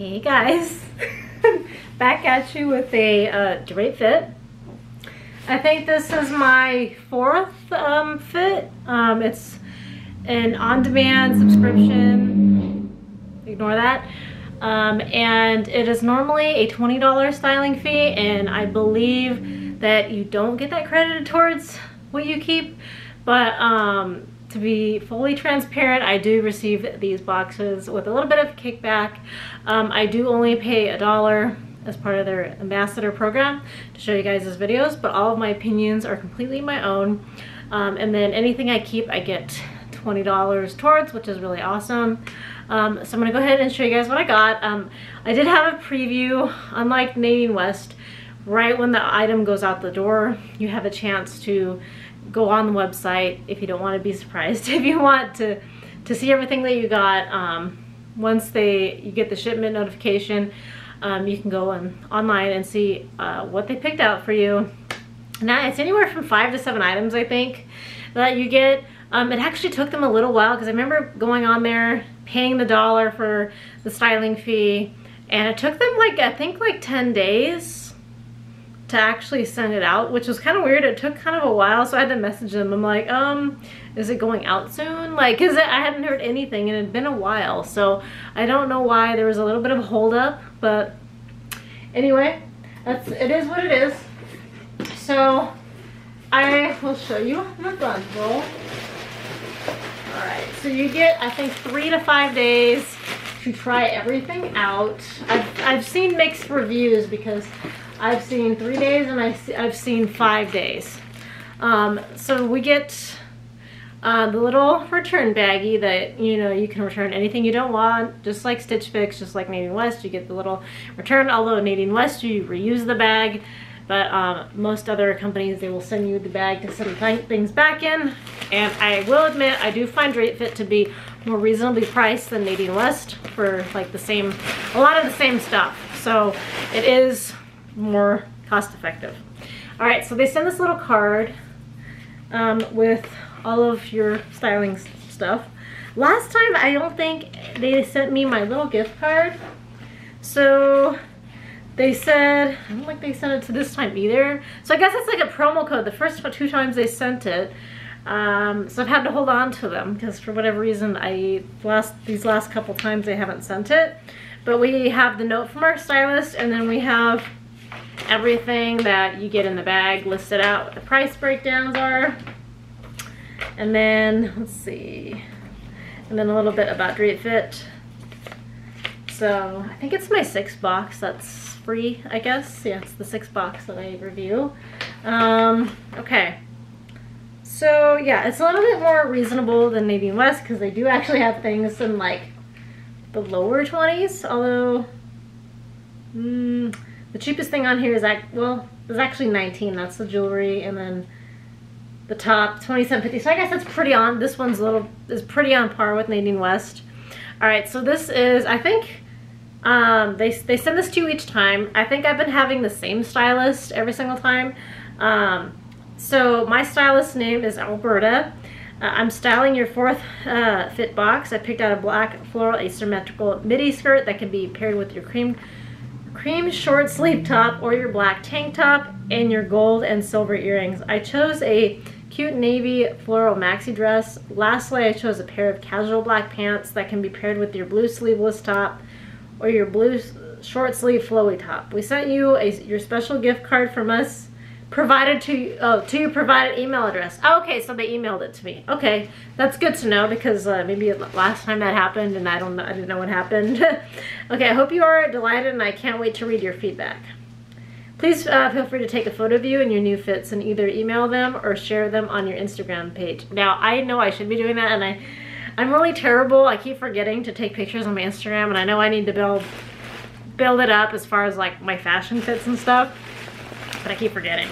Hey guys, back at you with a uh, Drape Fit. I think this is my fourth um, fit. Um, it's an on-demand subscription, ignore that. Um, and it is normally a $20 styling fee and I believe that you don't get that credited towards what you keep. But um, to be fully transparent, I do receive these boxes with a little bit of kickback. Um, I do only pay a dollar as part of their ambassador program to show you guys these videos, but all of my opinions are completely my own. Um, and then anything I keep, I get $20 towards, which is really awesome. Um, so I'm gonna go ahead and show you guys what I got. Um, I did have a preview, unlike Nadine West, right when the item goes out the door, you have a chance to go on the website if you don't want to be surprised. If you want to, to see everything that you got, um, once they you get the shipment notification, um, you can go on, online and see uh, what they picked out for you. Now it's anywhere from five to seven items, I think, that you get. Um, it actually took them a little while because I remember going on there, paying the dollar for the styling fee, and it took them like, I think like 10 days to actually send it out, which was kind of weird. It took kind of a while, so I had to message them. I'm like, um, is it going out soon? Like, cause it I hadn't heard anything and it had been a while. So I don't know why there was a little bit of a holdup, but anyway, that's, it is what it is. So I will show you the bundle. All right, so you get, I think, three to five days to try everything out. I've, I've seen mixed reviews because I've seen three days and I, I've seen five days. Um, so we get uh, the little return baggie that, you know, you can return anything you don't want, just like Stitch Fix, just like Nadine West, you get the little return, although Nadine West, you reuse the bag but um, most other companies, they will send you the bag to send things back in. And I will admit, I do find Fit to be more reasonably priced than Nadine West for like the same, a lot of the same stuff. So it is more cost effective. All right, so they send this little card um, with all of your styling stuff. Last time, I don't think they sent me my little gift card. So they said, I don't think they sent it to this time either. So I guess it's like a promo code. The first two times they sent it. Um, so I've had to hold on to them because for whatever reason, I last these last couple times they haven't sent it. But we have the note from our stylist and then we have everything that you get in the bag listed out what the price breakdowns are. And then, let's see, and then a little bit about Drapefit. Fit. So I think it's my six box that's free, I guess. Yeah, it's the six box that I review. Um, okay. So yeah, it's a little bit more reasonable than Nadine West because they do actually have things in like the lower 20s, although mm, the cheapest thing on here is that well, is actually 19. That's the jewelry, and then the top 27.50. So I guess that's pretty on. This one's a little is pretty on par with Nadine West. All right, so this is I think um, they, they send this to you each time. I think I've been having the same stylist every single time. Um, so my stylist name is Alberta. Uh, I'm styling your fourth uh, fit box. I picked out a black floral asymmetrical midi skirt that can be paired with your cream cream short sleeve top or your black tank top and your gold and silver earrings. I chose a cute navy floral maxi dress. Lastly, I chose a pair of casual black pants that can be paired with your blue sleeveless top or your blue short sleeve flowy top. We sent you a, your special gift card from us provided to oh, to your provided email address. Oh, okay, so they emailed it to me. Okay, that's good to know because uh, maybe last time that happened and I don't know, I didn't know what happened. okay, I hope you are delighted and I can't wait to read your feedback. Please uh, feel free to take a photo of you and your new fits and either email them or share them on your Instagram page. Now, I know I should be doing that and I I'm really terrible. I keep forgetting to take pictures on my Instagram and I know I need to build build it up as far as like my fashion fits and stuff, but I keep forgetting.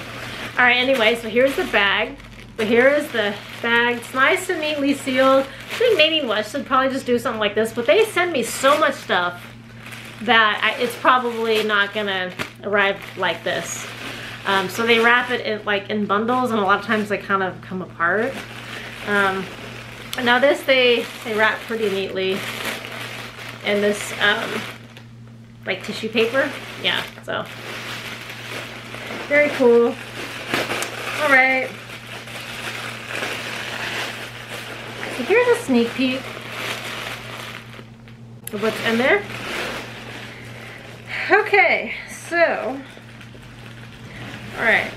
All right, anyway, so here's the bag. But here is the bag. It's nice and neatly sealed. I think Nadine West should probably just do something like this, but they send me so much stuff that I, it's probably not gonna arrive like this. Um, so they wrap it in, like in bundles and a lot of times they kind of come apart. Um, now this they, they wrap pretty neatly in this um, like tissue paper. Yeah, so very cool. All right. So here's a sneak peek of what's in there. Okay, so, all right,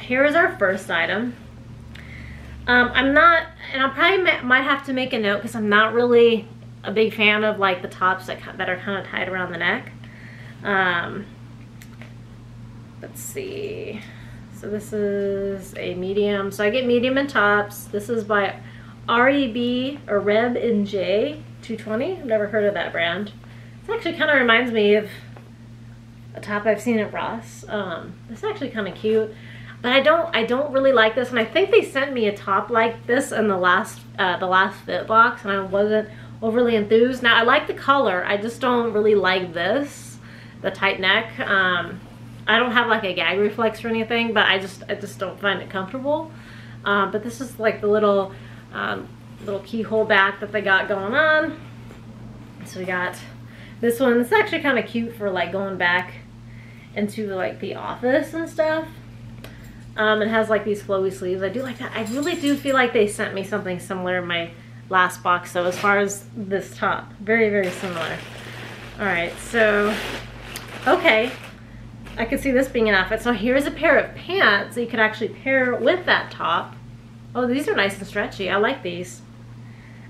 here is our first item. Um, I'm not, and I probably might have to make a note because I'm not really a big fan of like the tops that, that are kind of tied around the neck. Um, let's see. So this is a medium. So I get medium and tops. This is by REB or Reb and J 220. I've never heard of that brand. This actually kind of reminds me of a top I've seen at Ross. Um, this is actually kind of cute. But I don't I don't really like this and I think they sent me a top like this in the last uh, the last fit box and I wasn't overly enthused. Now I like the color, I just don't really like this, the tight neck. Um, I don't have like a gag reflex or anything, but I just I just don't find it comfortable. Um, but this is like the little um, little keyhole back that they got going on. So we got this one. It's actually kind of cute for like going back into like the office and stuff. Um, it has like these flowy sleeves. I do like that. I really do feel like they sent me something similar in my last box. So as far as this top, very, very similar. All right, so, okay. I could see this being an outfit. So here's a pair of pants that you could actually pair with that top. Oh, these are nice and stretchy. I like these.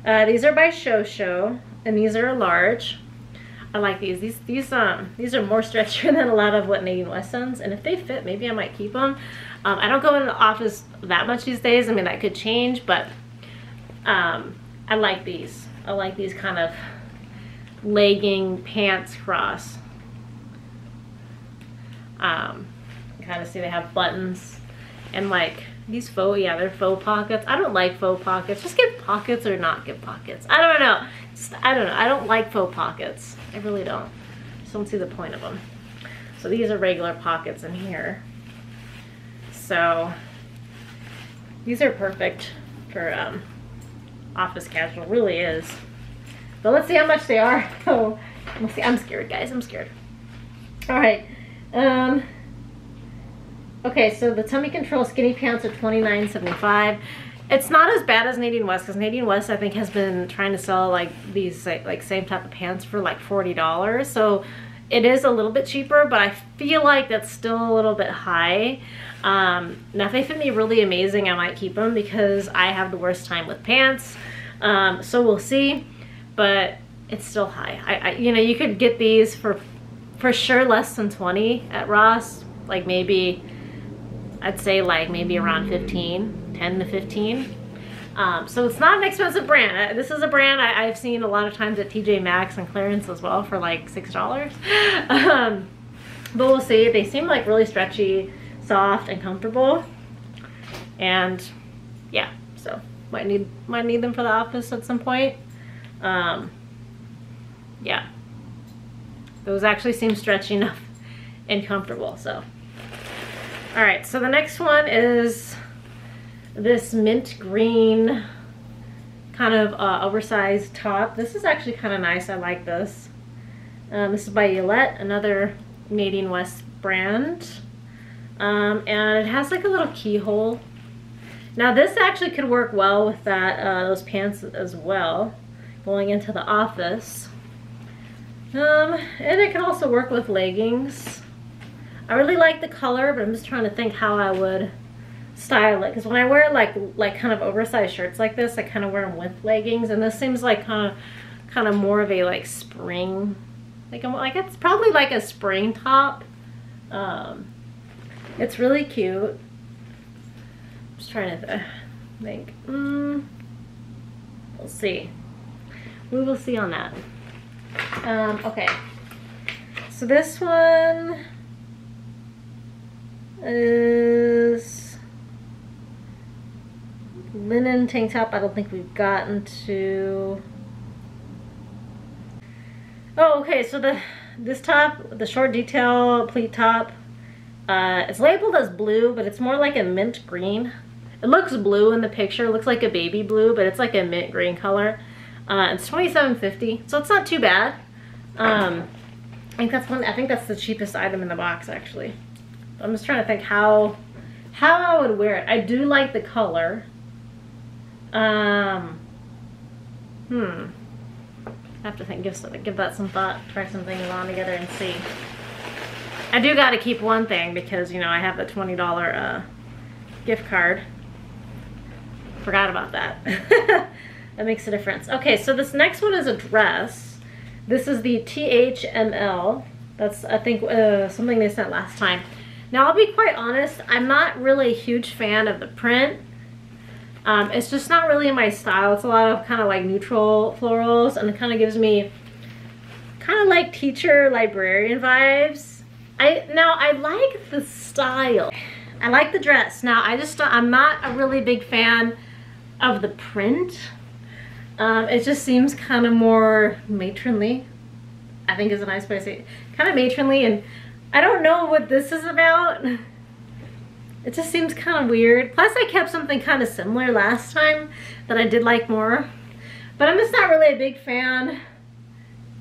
Uh, these are by Show, and these are a large. I like these. These these um these are more stretchier than a lot of what Nadine West sends, and if they fit, maybe I might keep them. Um, I don't go in the office that much these days. I mean, that could change, but um, I like these. I like these kind of legging pants cross. Um, kind of see they have buttons and like these faux, yeah, they're faux pockets. I don't like faux pockets. Just get pockets or not get pockets. I don't know. Just, I don't know. I don't like faux pockets. I really don't. Just don't see the point of them. So these are regular pockets in here. So these are perfect for um, office casual, really is. But let's see how much they are. Oh, we'll see. I'm scared, guys. I'm scared. All right. Um, okay, so the Tummy Control skinny pants are $29.75. It's not as bad as Nadine West because Nadine West I think has been trying to sell like these like, like same type of pants for like $40. So it is a little bit cheaper, but I feel like that's still a little bit high. Um, now if they fit me really amazing, I might keep them because I have the worst time with pants. Um, so we'll see, but it's still high. I, I, you know, you could get these for, for sure less than 20 at Ross, like maybe, I'd say like maybe around 15, 10 to 15. Um, so it's not an expensive brand. This is a brand I, have seen a lot of times at TJ Maxx and clearance as well for like $6. Um, but we'll see. They seem like really stretchy soft and comfortable. And yeah, so might need might need them for the office at some point. Um, yeah, those actually seem stretchy enough and comfortable. So, all right. So the next one is this mint green kind of uh, oversized top. This is actually kind of nice. I like this. Um, this is by Yolette, another Nadine West brand. Um, and it has like a little keyhole. Now this actually could work well with that uh, those pants as well, going into the office. Um, and it can also work with leggings. I really like the color, but I'm just trying to think how I would style it. Because when I wear like like kind of oversized shirts like this, I kind of wear them with leggings, and this seems like kind of kind of more of a like spring, like I'm, like it's probably like a spring top. Um, it's really cute. I'm just trying to think. Mm, we'll see. We will see on that. Um, okay. So this one is linen tank top. I don't think we've gotten to. Oh, okay. So the this top, the short detail pleat top, uh, it's labeled as blue, but it's more like a mint green. It looks blue in the picture. It looks like a baby blue, but it's like a mint green color. Uh, it's $27.50, so it's not too bad. Um, I think that's one, I think that's the cheapest item in the box actually. I'm just trying to think how, how I would wear it. I do like the color. Um, hmm. I have to think, give, give that some thought, try some things on together and see. I do got to keep one thing because, you know, I have the $20 uh, gift card. Forgot about that. that makes a difference. Okay, so this next one is a dress. This is the THML. That's, I think, uh, something they sent last time. Now, I'll be quite honest, I'm not really a huge fan of the print. Um, it's just not really my style. It's a lot of kind of like neutral florals and it kind of gives me kind of like teacher librarian vibes. I Now, I like the style. I like the dress. Now, I just, I'm not a really big fan of the print. Um, it just seems kind of more matronly. I think is a nice way to say it. Kind of matronly and I don't know what this is about. It just seems kind of weird. Plus I kept something kind of similar last time that I did like more. But I'm just not really a big fan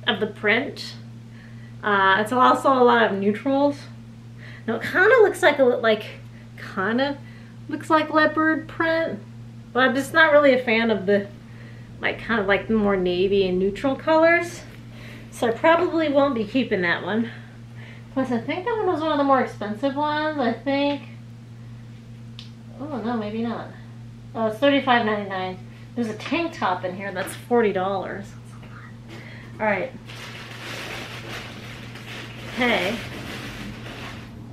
of the print. Uh, it's also a lot of neutrals. Now it kind of looks like a like kind of looks like leopard print, but I'm just not really a fan of the like kind of like the more navy and neutral colors. So I probably won't be keeping that one. Plus I think that one was one of the more expensive ones. I think Oh, no, maybe not. Oh, it's $35.99. There's a tank top in here that's $40. All right. Okay.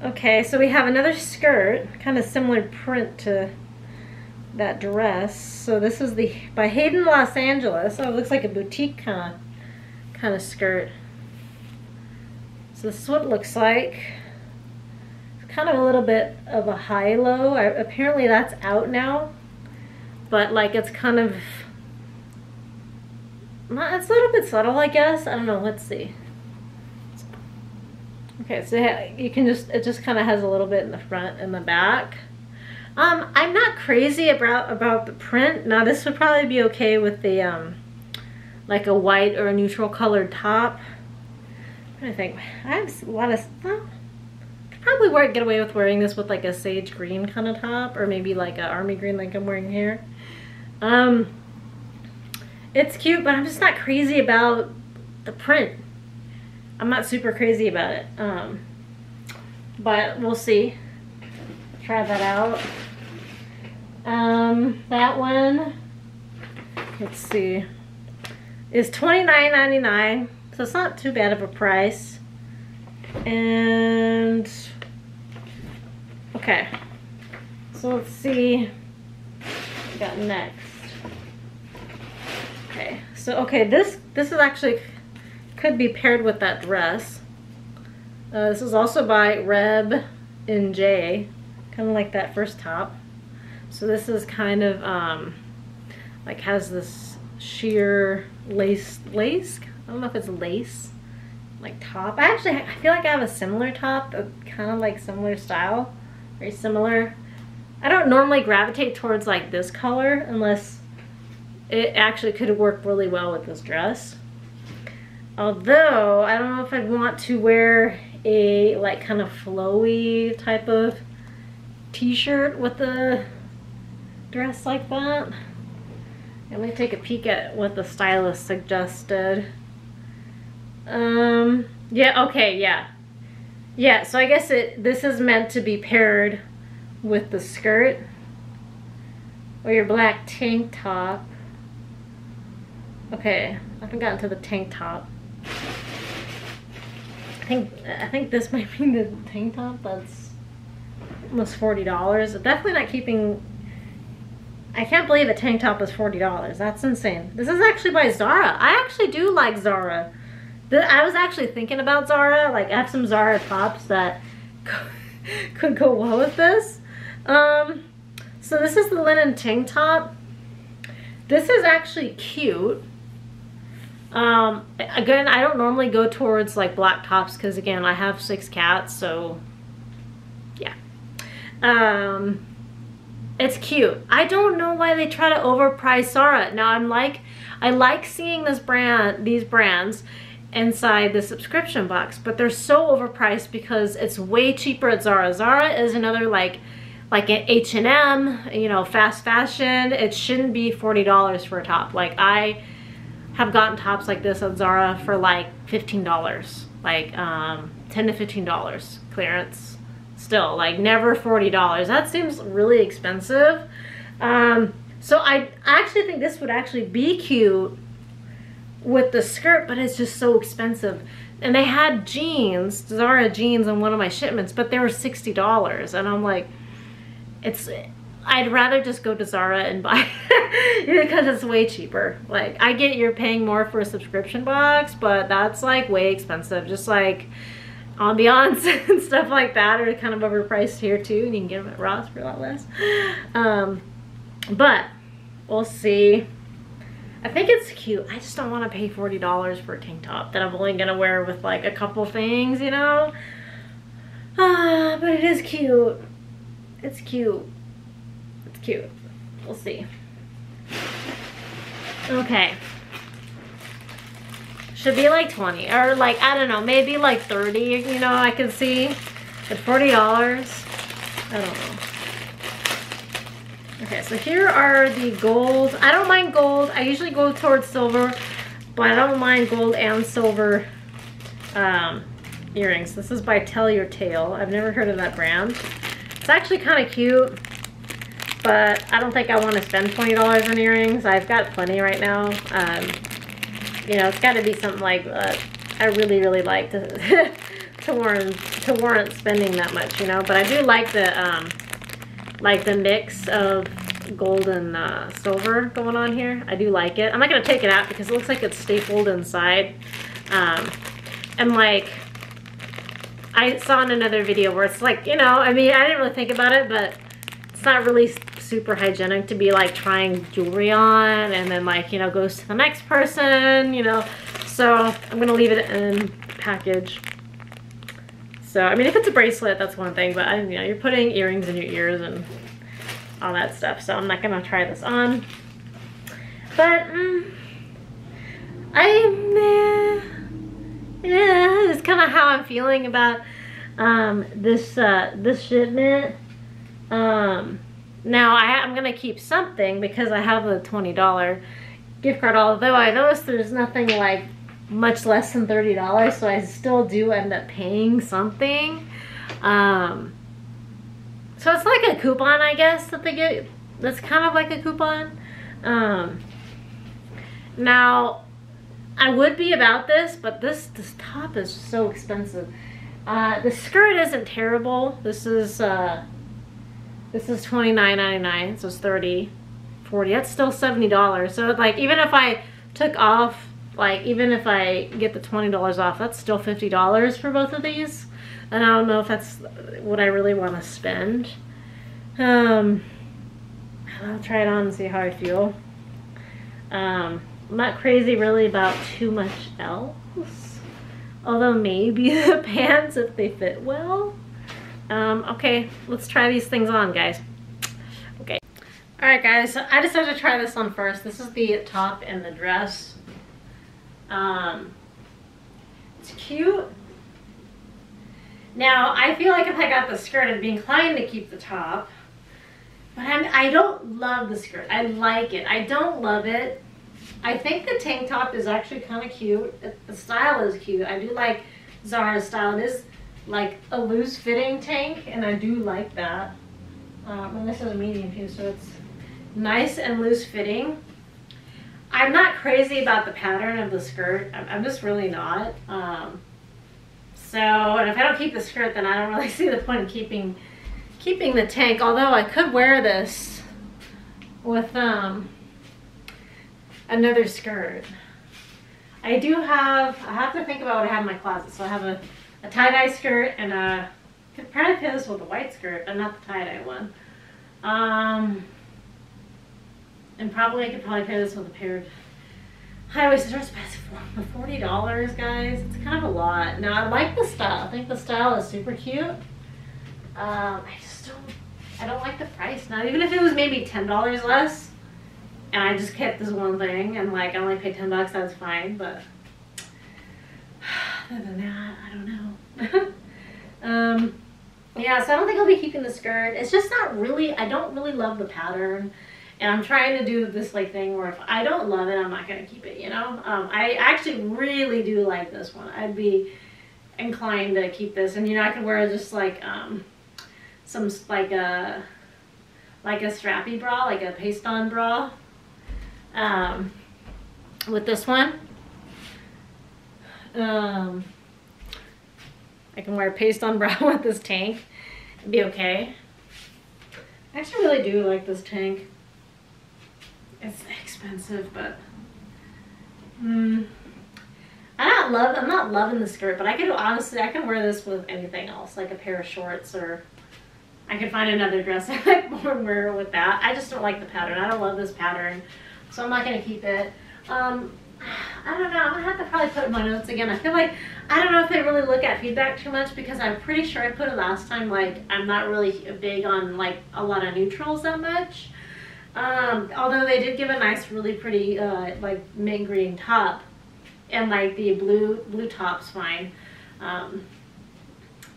Okay, so we have another skirt, kind of similar print to that dress. So this is the by Hayden Los Angeles. Oh, it looks like a boutique kind of kind of skirt. So this is what it looks like kind of a little bit of a high-low. Apparently that's out now, but like it's kind of, not, it's a little bit subtle, I guess. I don't know, let's see. Okay, so you can just, it just kind of has a little bit in the front and the back. Um, I'm not crazy about, about the print. Now this would probably be okay with the, um, like a white or a neutral colored top. I think I have a lot of, well, probably wear, get away with wearing this with like a sage green kind of top or maybe like an army green like I'm wearing here. Um, it's cute, but I'm just not crazy about the print. I'm not super crazy about it. Um, but we'll see. Try that out. Um, that one, let's see, is $29.99. So it's not too bad of a price. And Okay. So let's see what we got next. Okay. So okay, this this is actually could be paired with that dress. Uh, this is also by Reb and J, kind of like that first top. So this is kind of um, like has this sheer lace lace. I don't know if it's lace like top. I actually I feel like I have a similar top, kind of like similar style very similar. I don't normally gravitate towards like this color unless it actually could work really well with this dress. Although, I don't know if I'd want to wear a like kind of flowy type of t-shirt with a dress like that. Let me take a peek at what the stylist suggested. Um, yeah, okay, yeah. Yeah, so I guess it this is meant to be paired with the skirt or your black tank top. Okay, I haven't gotten to the tank top. I think I think this might be the tank top that's almost forty dollars. Definitely not keeping. I can't believe a tank top is forty dollars. That's insane. This is actually by Zara. I actually do like Zara. I was actually thinking about Zara. Like, I have some Zara tops that could go well with this. Um, so this is the linen tank top. This is actually cute. Um, again, I don't normally go towards like black tops because again, I have six cats, so yeah. Um, it's cute. I don't know why they try to overprice Zara. Now I'm like, I like seeing this brand, these brands inside the subscription box, but they're so overpriced because it's way cheaper at Zara. Zara is another like like an H&M, you know, fast fashion. It shouldn't be $40 for a top. Like I have gotten tops like this at Zara for like $15, like um, 10 to $15 clearance still, like never $40. That seems really expensive. Um, so I actually think this would actually be cute with the skirt, but it's just so expensive. And they had jeans, Zara jeans on one of my shipments, but they were $60. And I'm like, it's, I'd rather just go to Zara and buy because it's way cheaper. Like, I get you're paying more for a subscription box, but that's like way expensive. Just like ambiance and stuff like that are kind of overpriced here too. And you can get them at Ross for a lot less. Um, but we'll see. I think it's cute. I just don't want to pay $40 for a tank top that I'm only going to wear with like a couple things, you know? Ah, but it is cute. It's cute. It's cute. We'll see. Okay. Should be like 20 or like, I don't know, maybe like 30, you know, I can see. But $40, I don't know. Okay, so here are the gold. I don't mind gold. I usually go towards silver, but I don't mind gold and silver um, earrings. This is by Tell Your Tale. I've never heard of that brand. It's actually kind of cute, but I don't think I want to spend $20 on earrings. I've got plenty right now. Um, you know, it's got to be something like uh, I really, really like to to warrant to warrant spending that much, you know. But I do like the um, like the mix of gold and uh, silver going on here. I do like it. I'm not to take it out because it looks like it's stapled inside. Um, and like, I saw in another video where it's like, you know, I mean, I didn't really think about it, but it's not really super hygienic to be like trying jewelry on and then like, you know, goes to the next person, you know. So I'm going to leave it in package. So, I mean, if it's a bracelet, that's one thing, but I, you know, you're putting earrings in your ears and all that stuff. So I'm not gonna try this on. But mm, I, eh, yeah, it's kind of how I'm feeling about um, this uh, this shipment. Um, now I, I'm gonna keep something because I have a twenty dollar gift card. Although I noticed there's nothing like much less than thirty dollars, so I still do end up paying something. Um, so it's like a coupon, I guess, that they get. That's kind of like a coupon. Um, now, I would be about this, but this, this top is so expensive. Uh, the skirt isn't terrible. This is, uh, this is $29.99, so it's 30 40 That's still $70. So, like, even if I took off, like, even if I get the $20 off, that's still $50 for both of these. And I don't know if that's what I really want to spend. Um, I'll try it on and see how I feel. Um, I'm not crazy really about too much else. Although maybe the pants if they fit well. Um, okay, let's try these things on, guys. Okay. Alright guys, so I decided to try this on first. This is the top and the dress. Um, it's cute. Now, I feel like if I got the skirt, I'd be inclined to keep the top. But I'm, I don't love the skirt. I like it. I don't love it. I think the tank top is actually kind of cute. The style is cute. I do like Zara's style. It is like a loose fitting tank, and I do like that. Um, and this is a medium too, so it's nice and loose fitting. I'm not crazy about the pattern of the skirt. I'm, I'm just really not. Um, so, and if I don't keep the skirt, then I don't really see the point in keeping keeping the tank. Although I could wear this with um, another skirt. I do have, I have to think about what I have in my closet. So I have a, a tie-dye skirt and a, could probably pair this with a white skirt, but not the tie-dye one. Um, and probably I could probably pair this with a pair of high-waisted dress, for $40, guys, it's kind of a lot. Now, I like the style. I think the style is super cute. Um, I just don't, I don't like the price. Now, even if it was maybe $10 less, and I just kept this one thing, and like, I only paid 10 bucks, that's fine, but other than that, I don't know. um, yeah, so I don't think I'll be keeping the skirt. It's just not really, I don't really love the pattern. And I'm trying to do this like thing where if I don't love it, I'm not going to keep it, you know? Um, I actually really do like this one. I'd be inclined to keep this. And, you know, I could wear just like um, some, like a, like a strappy bra, like a paste-on bra um, with this one. Um, I can wear a paste-on bra with this tank. It'd be okay. I actually really do like this tank. It's expensive, but mm, I don't love. I'm not loving the skirt, but I could honestly, I can wear this with anything else, like a pair of shorts, or I could find another dress I like more and wear with that. I just don't like the pattern. I don't love this pattern, so I'm not gonna keep it. Um, I don't know. I'm gonna have to probably put in my notes again. I feel like I don't know if they really look at feedback too much because I'm pretty sure I put it last time. Like I'm not really big on like a lot of neutrals that much. Um, although they did give a nice, really pretty, uh, like mint green top, and like the blue blue top's fine. Um,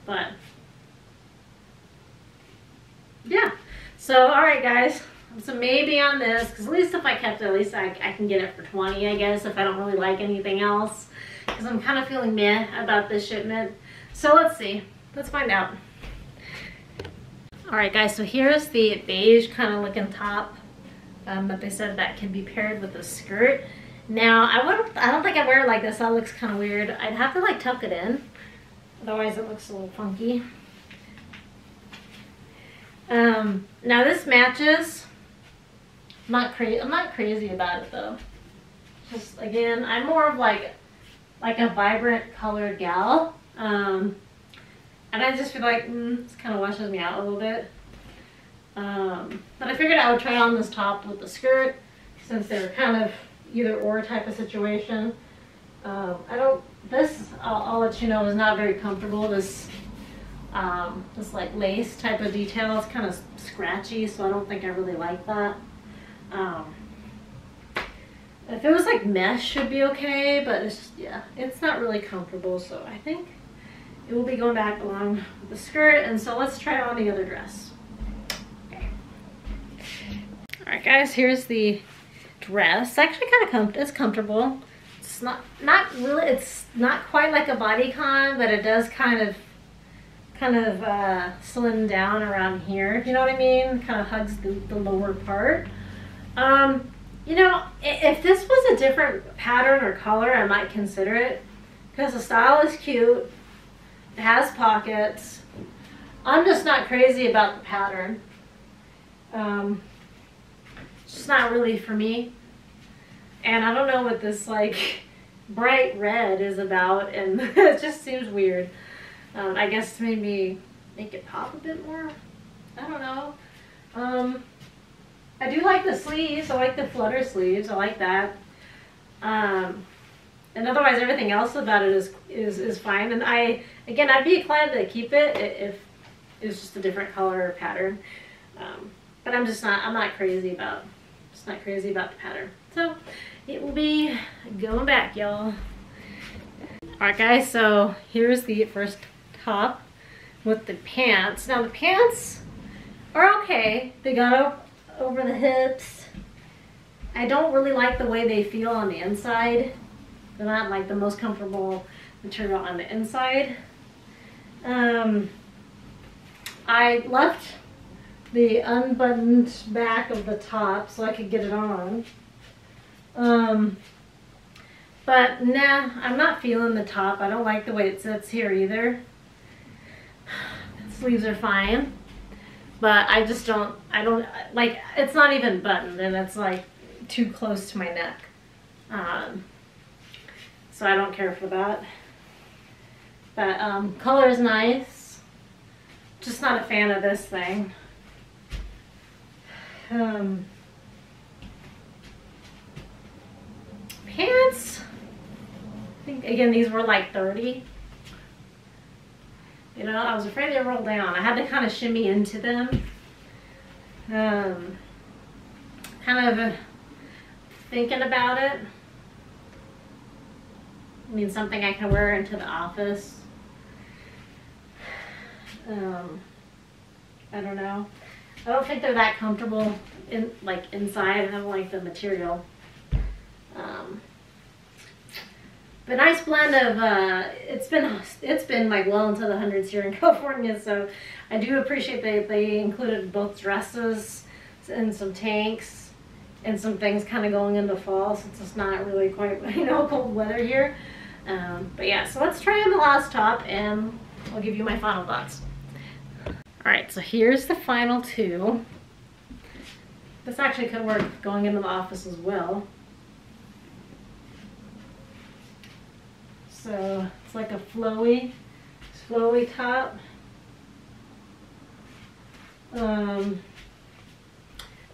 but yeah. So all right, guys. So maybe on this, because at least if I kept it, at least I, I can get it for 20, I guess, if I don't really like anything else. Because I'm kind of feeling meh about this shipment. So let's see. Let's find out. All right, guys, so here's the beige kind of looking top um, but they said that can be paired with a skirt. Now, I would I don't think I'd wear it like this. That looks kind of weird. I'd have to like tuck it in. Otherwise, it looks a little funky. Um, now this matches. I'm not crazy. I'm not crazy about it though. Just again, I'm more of like like a vibrant colored gal. Um, and I just feel like mm, this kind of washes me out a little bit. Um, but I figured I would try on this top with the skirt since they're kind of either or type of situation. Um, I don't, this, I'll, I'll, let you know, is not very comfortable. This, um, this like lace type of detail is kind of scratchy, so I don't think I really like that. Um, if it was like mesh should be okay, but it's yeah, it's not really comfortable, so I think it will be going back along with the skirt, and so let's try on the other dress. All right, guys, here's the dress. It's actually kind of com it's comfortable. It's not not really. It's not quite like a bodycon, but it does kind of kind of uh, slim down around here. You know what I mean? Kind of hugs the, the lower part. Um, you know, if this was a different pattern or color, I might consider it because the style is cute. It has pockets. I'm just not crazy about the pattern. Um, it's not really for me. And I don't know what this like bright red is about and it just seems weird. Um, I guess maybe make it pop a bit more. I don't know. Um, I do like the sleeves. I like the flutter sleeves. I like that. Um, and otherwise everything else about it is, is, is fine. And I, again, I'd be inclined to keep it if it's just a different color or pattern. Um, but I'm just not, I'm not crazy about just not crazy about the pattern. So it will be going back, y'all. Alright guys, so here's the first top with the pants. Now the pants are okay. They got over the hips. I don't really like the way they feel on the inside. They're not like the most comfortable material on the inside. Um, I left the unbuttoned back of the top so I could get it on. Um, but nah, I'm not feeling the top. I don't like the way it sits here either. The sleeves are fine. But I just don't, I don't, like, it's not even buttoned and it's like too close to my neck. Um, so I don't care for that. But um, color is nice. Just not a fan of this thing um, pants. I think again these were like 30. You know, I was afraid they'd roll down. I had to kind of shimmy into them. Um, kind of thinking about it. I mean, something I can wear into the office. Um, I don't know. I don't think they're that comfortable in like inside. I don't like the material. Um, but nice blend of uh, it's been it's been like well into the hundreds here in California, so I do appreciate that they included both dresses and some tanks and some things kind of going into fall since it's not really quite you know cold weather here. Um, but yeah, so let's try on the last top and I'll give you my final thoughts. All right, so here's the final two. This actually could work going into the office as well. So it's like a flowy, flowy top. Um,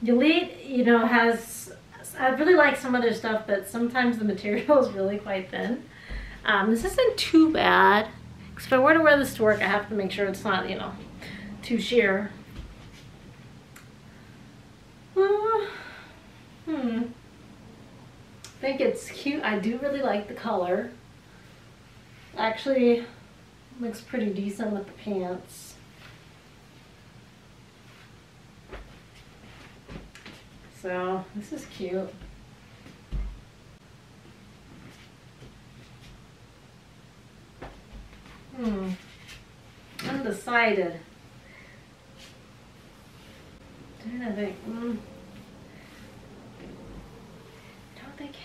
Elite, you know, has, I really like some of their stuff, but sometimes the material is really quite thin. Um, this isn't too bad. Because if I were to wear this to work, I have to make sure it's not, you know, too sheer. Uh, hmm. I think it's cute. I do really like the color. Actually, looks pretty decent with the pants. So, this is cute. Hmm. Undecided. To think. Mm. Don't think.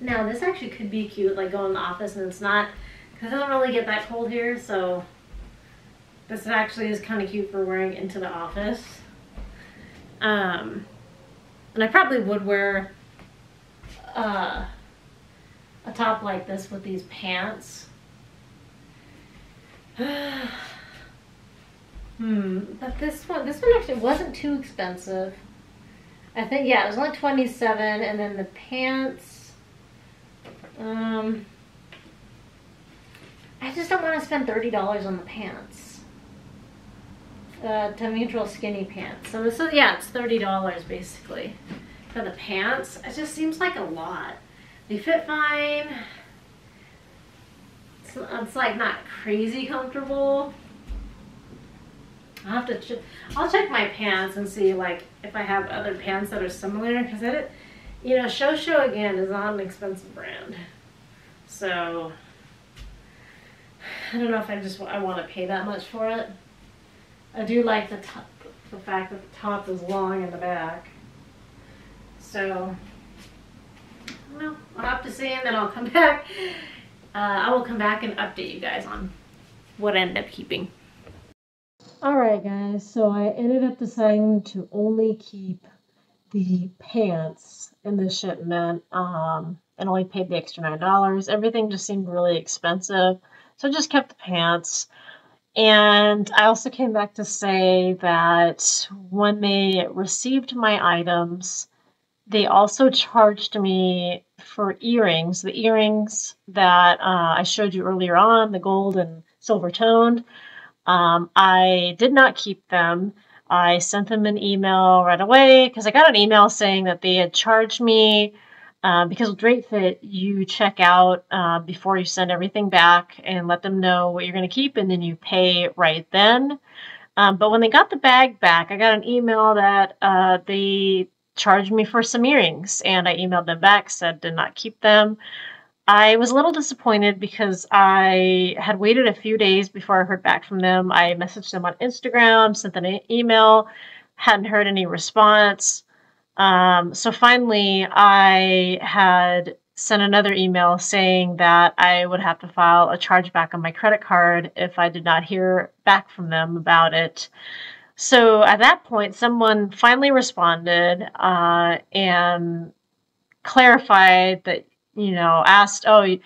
Now this actually could be cute, like go in the office and it's not, because it doesn't really get that cold here, so this actually is kind of cute for wearing into the office. Um, and I probably would wear uh, a top like this with these pants. hmm, but this one, this one actually wasn't too expensive. I think, yeah, it was only 27 and then the pants, um, I just don't want to spend $30 on the pants. Uh, to neutral skinny pants. So this is, yeah, it's $30 basically for the pants. It just seems like a lot. They fit fine. It's, it's like not crazy comfortable. I'll have to, ch I'll check my pants and see like if I have other pants that are similar because it, you know, Show Show again is not an expensive brand. So, I don't know if I just, I want to pay that much for it. I do like the top, the fact that the top is long in the back. So, well, I'll have to see and then I'll come back. Uh, I will come back and update you guys on what I end up keeping. Alright guys, so I ended up deciding to only keep the pants in the shipment um, and only paid the extra $9. Everything just seemed really expensive, so I just kept the pants. And I also came back to say that when they received my items, they also charged me for earrings, the earrings that uh, I showed you earlier on, the gold and silver toned. Um, I did not keep them. I sent them an email right away because I got an email saying that they had charged me uh, because with DrapeFit, you check out uh, before you send everything back and let them know what you're going to keep, and then you pay right then. Um, but when they got the bag back, I got an email that uh, they charged me for some earrings and I emailed them back, said did not keep them. I was a little disappointed because I had waited a few days before I heard back from them. I messaged them on Instagram, sent them an email, hadn't heard any response. Um, so finally, I had sent another email saying that I would have to file a chargeback on my credit card if I did not hear back from them about it. So at that point, someone finally responded uh, and clarified that, you know, asked, oh,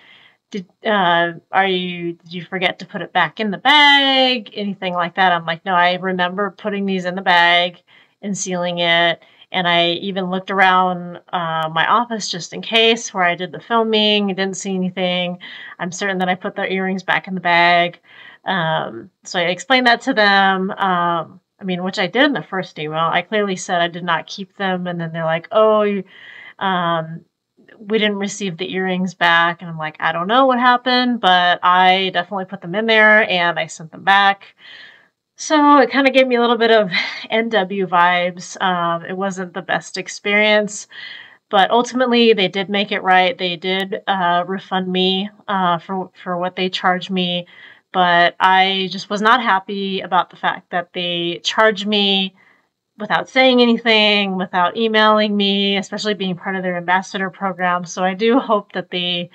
did uh, are you did you forget to put it back in the bag? Anything like that? I'm like, no, I remember putting these in the bag and sealing it. And I even looked around uh, my office just in case where I did the filming. Didn't see anything. I'm certain that I put the earrings back in the bag. Um, so I explained that to them. Um, I mean, which I did in the first email. I clearly said I did not keep them, and then they're like, "Oh, um, we didn't receive the earrings back. And I'm like, I don't know what happened, but I definitely put them in there and I sent them back. So it kind of gave me a little bit of NW vibes. Um, it wasn't the best experience, but ultimately they did make it right. They did uh, refund me uh, for for what they charged me, but I just was not happy about the fact that they charged me without saying anything, without emailing me, especially being part of their ambassador program. So I do hope that they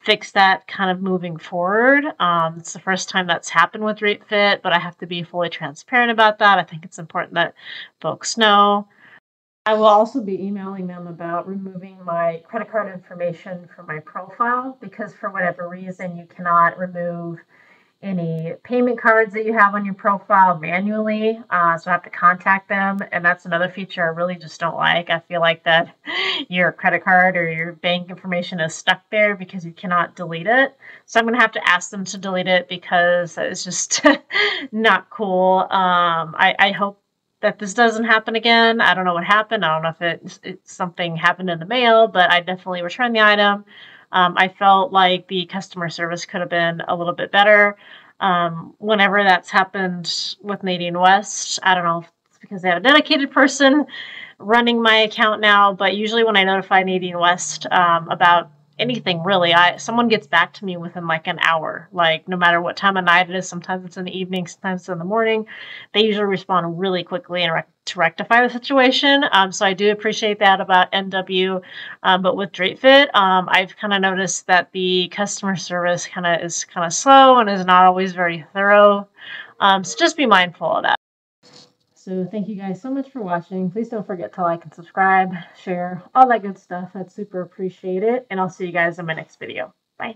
fix that kind of moving forward. Um, it's the first time that's happened with DrapeFit, but I have to be fully transparent about that. I think it's important that folks know. I will also be emailing them about removing my credit card information from my profile because for whatever reason you cannot remove any payment cards that you have on your profile manually. Uh, so I have to contact them. And that's another feature I really just don't like. I feel like that your credit card or your bank information is stuck there because you cannot delete it. So I'm going to have to ask them to delete it because it's just not cool. Um, I, I hope that this doesn't happen again. I don't know what happened. I don't know if it, it something happened in the mail, but I definitely returned the item. Um, I felt like the customer service could have been a little bit better. Um, whenever that's happened with Nadine West, I don't know if it's because they have a dedicated person running my account now, but usually when I notify Nadine West um, about anything really. I someone gets back to me within like an hour. Like no matter what time of night it is, sometimes it's in the evening, sometimes it's in the morning. They usually respond really quickly and rec- to rectify the situation. Um, so I do appreciate that about NW. Um, but with DrapeFit, um, I've kind of noticed that the customer service kind of is kind of slow and is not always very thorough. Um, so just be mindful of that. So thank you guys so much for watching. Please don't forget to like and subscribe, share, all that good stuff. I'd super appreciate it. And I'll see you guys in my next video. Bye.